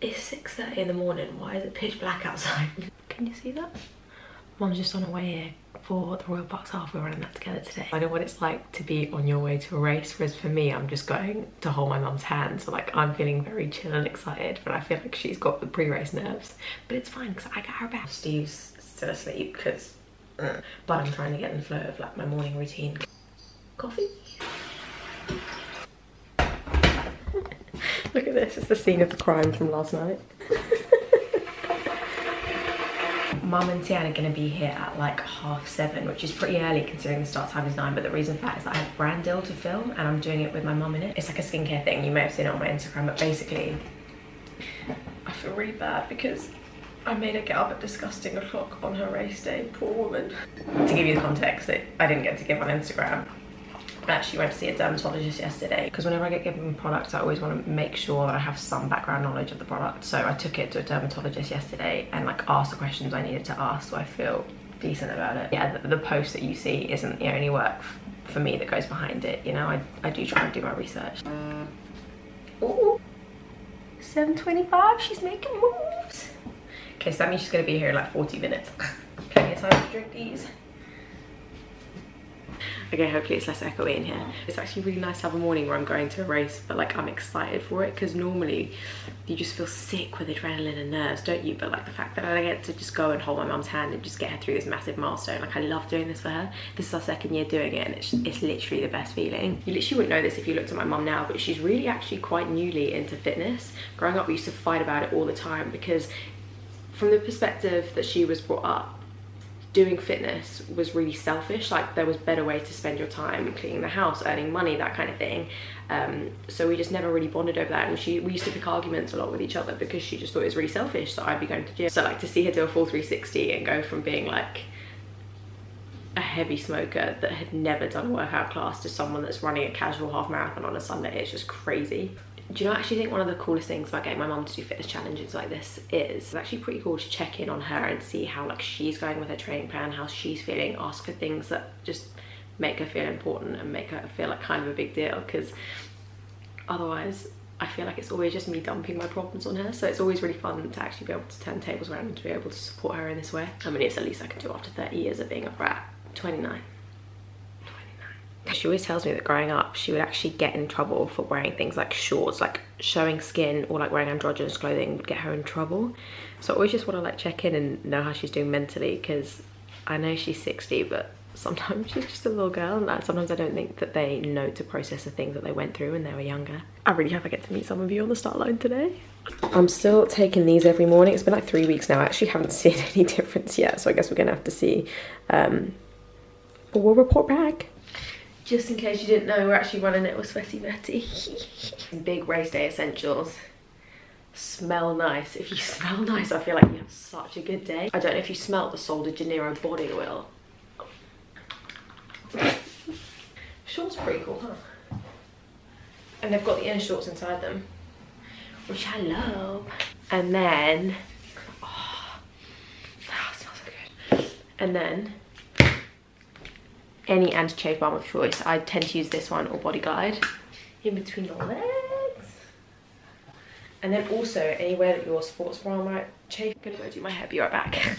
It's 6.30 in the morning. Why is it pitch black outside? Can you see that? Mum's just on her way here for the Royal Parks Half. We're running that together today. I know what it's like to be on your way to a race, whereas for me, I'm just going to hold my mum's hand. So like, I'm feeling very chill and excited, but I feel like she's got the pre-race nerves. But it's fine, because I got her back. Steve's still asleep, because... Uh, but I'm trying to get in the flow of like my morning routine. Coffee? Look at this, it's the scene of the crime from last night. Mum and Tian are going to be here at like half seven, which is pretty early considering the start time is nine. But the reason for that is that I have brand deal to film and I'm doing it with my mum in it. It's like a skincare thing. You may have seen it on my Instagram, but basically I feel really bad because I made her get up at disgusting o'clock on her race day, poor woman. to give you the context that I didn't get to give on Instagram, I actually went to see a dermatologist yesterday. Because whenever I get given products I always want to make sure that I have some background knowledge of the product. So I took it to a dermatologist yesterday and like asked the questions I needed to ask so I feel decent about it. Yeah the, the post that you see isn't the only work for me that goes behind it you know? I, I do try and do my research. Ooh, 7.25 she's making moves. Okay so that means she's gonna be here in like 40 minutes. Plenty of time to drink these Okay, hopefully it's less echoey in here. It's actually really nice to have a morning where I'm going to a race, but like I'm excited for it because normally you just feel sick with adrenaline and nerves, don't you? But like the fact that I get to just go and hold my mum's hand and just get her through this massive milestone, like I love doing this for her. This is our second year doing it and it's, it's literally the best feeling. You literally wouldn't know this if you looked at my mum now, but she's really actually quite newly into fitness. Growing up, we used to fight about it all the time because from the perspective that she was brought up, doing fitness was really selfish like there was better ways to spend your time cleaning the house earning money that kind of thing. Um, so we just never really bonded over that and she we used to pick arguments a lot with each other because she just thought it was really selfish that I'd be going to gym. So like to see her do a full 360 and go from being like a heavy smoker that had never done a workout class to someone that's running a casual half marathon on a Sunday it's just crazy do you know I actually think one of the coolest things about getting my mum to do fitness challenges like this is it's actually pretty cool to check in on her and see how like she's going with her training plan how she's feeling ask her things that just make her feel important and make her feel like kind of a big deal because otherwise I feel like it's always just me dumping my problems on her. So it's always really fun to actually be able to turn tables around and to be able to support her in this way. I mean it's the least I can do after 30 years of being a brat. 29 she always tells me that growing up she would actually get in trouble for wearing things like shorts like showing skin or like wearing androgynous clothing would get her in trouble so I always just want to like check in and know how she's doing mentally because I know she's 60 but sometimes she's just a little girl and sometimes I don't think that they know to process the things that they went through when they were younger. I really hope I get to meet some of you on the start line today. I'm still taking these every morning. It's been like three weeks now. I actually haven't seen any difference yet so I guess we're gonna have to see. Um, but we'll report back just in case you didn't know, we're actually running it with Sweaty Betty. Big race day essentials. Smell nice. If you smell nice, I feel like you have such a good day. I don't know if you smelled the Sol de Janeiro body oil. Shorts pretty cool, huh? And they've got the inner shorts inside them, which I love. And then, oh, that smells so good. And then any anti-chafe balm of choice. I tend to use this one or Body Glide in between the legs. And then also anywhere that your sports bra might chafe. I'm gonna go do my hair, be right back.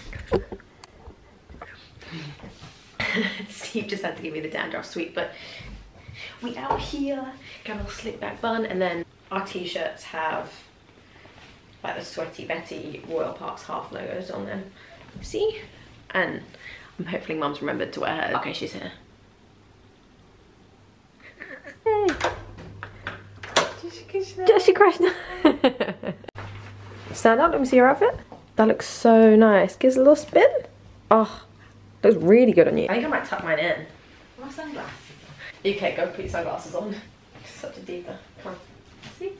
Steve just had to give me the dandruff sweep, but we out here, got a little slick back bun, and then our t-shirts have like the Sweaty Betty Royal Parks half logos on them. See? And hopefully mum's remembered to wear her. Okay, she's here. Hey. Jesse Krishna. Stand up, let me see your outfit. That looks so nice. Gives a little spin. Oh, looks really good on you. I think I might tuck mine in. My sunglasses. Okay, go put your sunglasses on. Such a diva. Come on. See?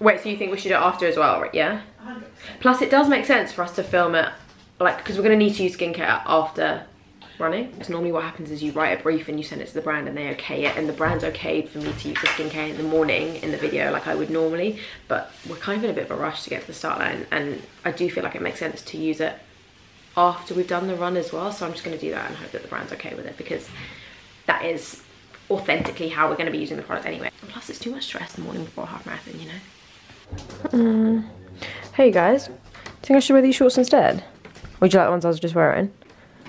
Wait, so you think we should do it after as well, right? Yeah? 100%. Plus, it does make sense for us to film it, like, because we're going to need to use skincare after running. Because normally what happens is you write a brief and you send it to the brand and they okay it and the brand's okayed for me to use the skincare in the morning in the video like I would normally. But we're kind of in a bit of a rush to get to the start line and I do feel like it makes sense to use it after we've done the run as well. So I'm just going to do that and hope that the brand's okay with it because that is authentically how we're going to be using the product anyway. And plus it's too much stress the morning before a half marathon, you know? Mm. Hey guys, think I should wear these shorts instead? Or would you like the ones I was just wearing?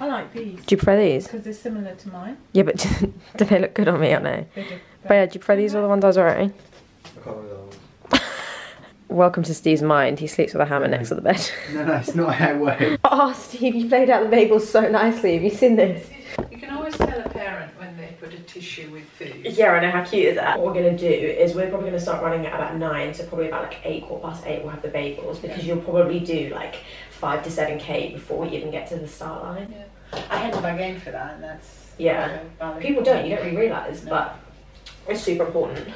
I like these. Do you prefer these? Because they're similar to mine. Yeah, but do they look good on me or no? They do. But yeah, do you prefer these or the ones I was wearing? Welcome to Steve's mind. He sleeps with a hammer next to the bed. No, no, it's not how it works. Oh, Steve, you laid out the bagels so nicely. Have you seen this? You can always tell a parent put a tissue with food. Yeah, I know how cute is that. What we're gonna do is we're probably gonna start running at about nine, so probably about like eight, quarter past eight, we'll have the bagels because you'll probably do like five to seven k before we even get to the start line. I had to bag in for that, and that's Yeah. a uh, People don't, you don't really realise, No. but it's super important.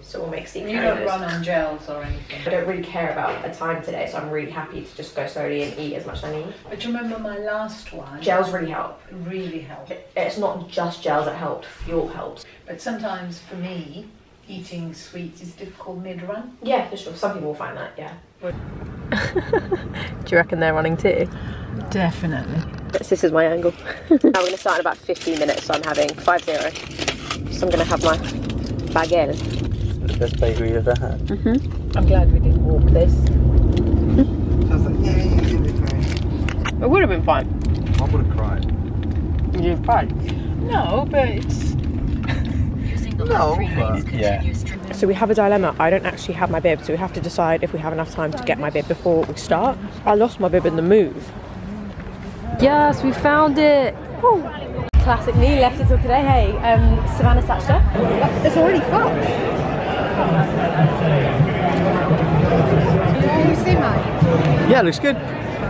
So we'll make Steve You don't run on gels or anything. I don't really care about a time today, so I'm really happy to just go slowly and eat as much as I need. But you remember my last one? Gels really help. really helped. It's not just gels that helped, fuel helps. But sometimes for me, eating sweets is difficult mid-run. Yeah, for sure. Some people will find that, yeah. Do you reckon they're running too? Definitely. This is my angle. now we're going to start in about 15 minutes, so I'm having 5 0. So I'm going to have my bagel. The best bakery you've ever had. Mm-hmm. I'm glad we didn't walk this. I was like, yeah, yeah, yeah, it's fine. It would have been fine. I would have cried. You're fine. No, but it's No, but yeah. So we have a dilemma. I don't actually have my bib, so we have to decide if we have enough time to get my bib before we start. I lost my bib in the move. Yes, we found it. Woo. Classic me, left it till today. Hey, um, Savannah Sachdev. It's already fucked. Can you see mine? Yeah, looks good.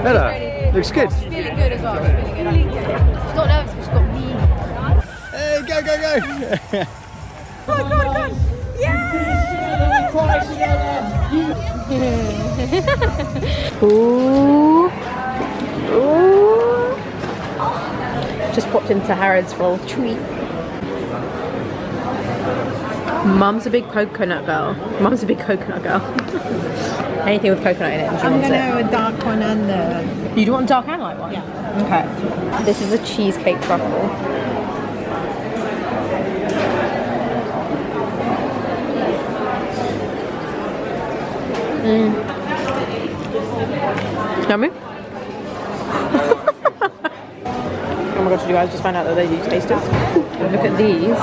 Better. Looks good. Feeling good as well. Feeling good. She's not nervous because she's got me. Hey, go, go, go. Ooh. Ooh. Just popped into Harrods for a little treat. Mum's a big coconut girl. Mum's a big coconut girl. Anything with coconut in it, and she I'm gonna it. have a dark one and the You do want dark and light one? Yeah. Okay. This is a cheesecake truffle. Mm. Yummy. Guys just find out that they use tasters? Look at these.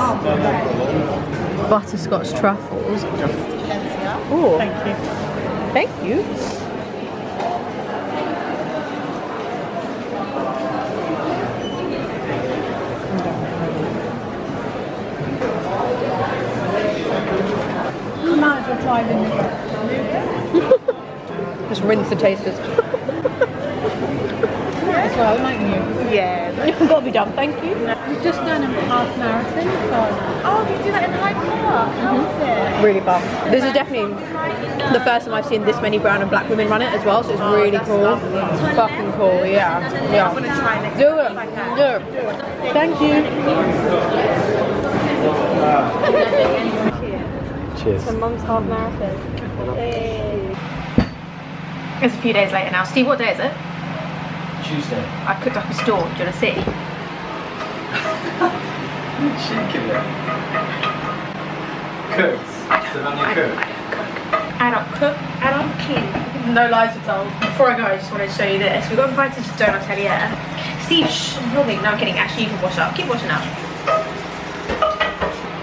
Butterscotch truffles. Oh, Thank you. thank you. You might as well try them Just rinse the tasters. as well, mightn't you? Yeah, you've got to be done. Thank you. We've just done a half marathon, so Oh, you do that in Hyde Park? How mm-hmm. was it? Really fun. This is definitely the first time I've seen this many brown and black women run it as well, so it's oh, really cool. Fucking cool, yeah. Yeah. I'm gonna try next Do it. Do it. Thank you. Cheers. It's Mum's half marathon. It's a few days later now. Steve, what day is it? Tuesday. I've cooked up a storm. Do you want to see? Chicken. Cooked. Savannah cooked. I don't cook, I don't clean. No lies are told. Before I go, I just wanted to show you this. We got invited to Donut Atelier. Steve, shh. No, I'm kidding. Actually, you can wash up. Keep washing up.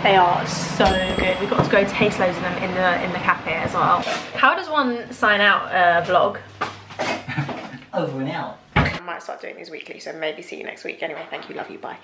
They are so good. We've got to go taste loads of them in the in the cafe as well. How does one sign out a vlog? Over and out. Might start doing these weekly, so maybe see you next week. Anyway, thank you, love you, bye.